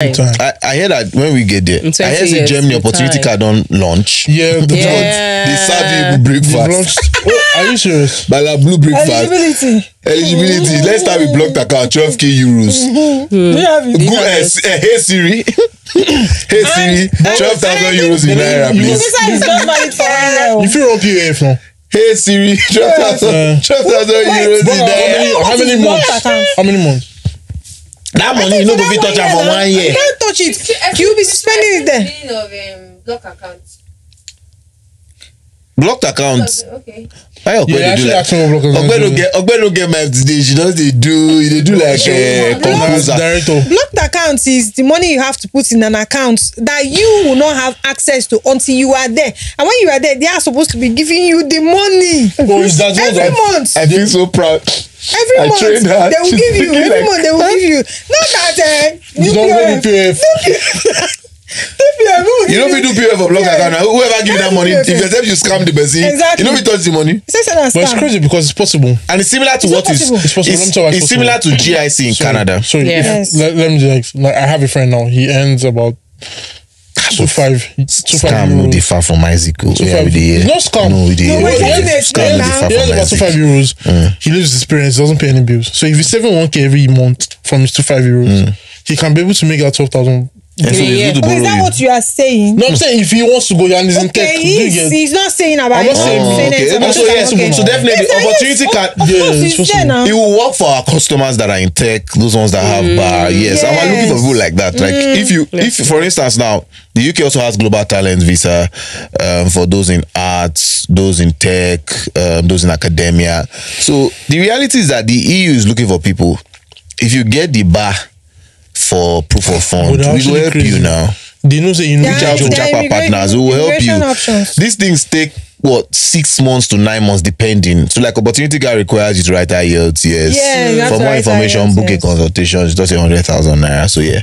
I, I hear that when we get there, In 20 I hear say years, Germany opportunity time. card don't launch. Yeah, the Yeah. They serve you breakfast. Oh, are you serious? By la blue breakfast. Eligibility. Eligibility. Let's start with blocked account, 12k euros. Have it? Go, uh, uh, hey Siri. hey Siri, 12,000 euros in Naira, you- please. You feel run PAF now? Hey Siri, 12,000 12,000 euros in how Naira. many, how many months? How many months? That money, you know, go fit touch am for one year. You can't touch it. You be spending it there. Of um, block account. Blocked account. Okay. Why Yeah, Ogbe dey do actually like? ask me what block account Ogbe no is. get Ogbe no get mind today. She just dey do, you dey do like uh, composer. Blocked account is the money you have to put in an account that you will not have access to until you are there. And when you are there, they are supposed to be giving you the money Oh, is that what every month. I feel so proud. Every I month trained her. they will She's give you. Every like- month they will give you. Not that uh, You don't go UPF. PAF. UPF, who will You know give fit do PF for block Yeah. account. Whoever give you that money, if Okay. except you scam the person, Exactly. you know fit touch the money. Say say But it's crazy because it's possible. And it's similar to It's what not is possible. It's possible. Let me it's, tell you why it's it's similar to GIC in Canada. So Yeah. if, Yes. let, let me just like I have a friend now. He earns about two five two five Scam no euros. differ from Isaac. Two Yeah, we dey hear. It's scam. No, we dey No, hear. wait, We dey let me hear. explain Scam no now. differ from about two five euros. Mm. He lives his parents. Doesn't pay any bills. So if he's saving one k every month from his two five euros, mm. he can be able to make that twelve thousand. And so Yeah. But is that you. what you are saying? No, I'm saying if he wants to go and he's in tech, Okay, do you he's, get- he's not saying about I'm not it. saying- Oh, saying okay. it's so yes, Okay. so definitely Yes, opportunity yes, card. Of, of Yeah, it's it's supposed to- It will work for our customers that are in tech, those ones that have bar. Yes, and we're looking for people like that. Like if you, if for instance now, the UK also has global talent visa um, for those in arts, those in tech, um, those in academia. So the reality is that the EU is looking for people. If you get the bar for proof of fund, But they're we will help crazy. you now. They know say you know Yeah, reach out to Japa partners who will help you. options. These things take what six months to nine months depending. So like opportunity guy requires you to write IELTS. Yes. Yeah, you For more information, IELTS, book a consultation. It's just a hundred thousand naira. So yeah.